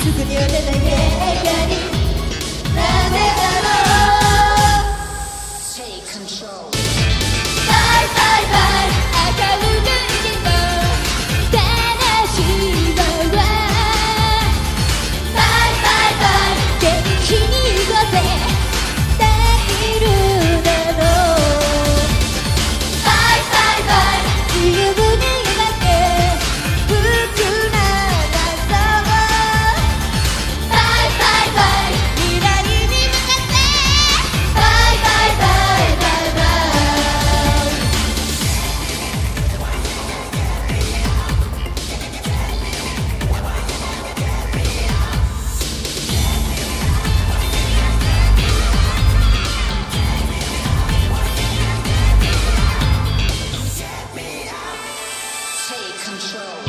すぐには出ない映画になぜだ and show.